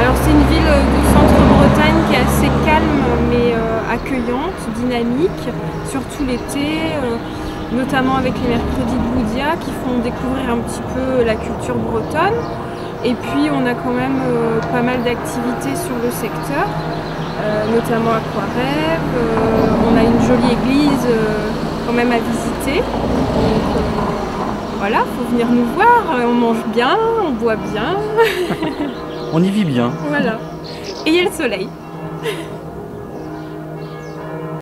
Alors c'est une ville du centre-Bretagne qui est assez calme mais euh, accueillante, dynamique, surtout l'été, euh, notamment avec les mercredis de Boudia qui font découvrir un petit peu la culture bretonne. Et puis on a quand même euh, pas mal d'activités sur le secteur, notamment Aquareb. on a une jolie église quand même à visiter. Donc, voilà, faut venir nous voir, on mange bien, on boit bien. On y vit bien. Voilà. Et il y a le soleil.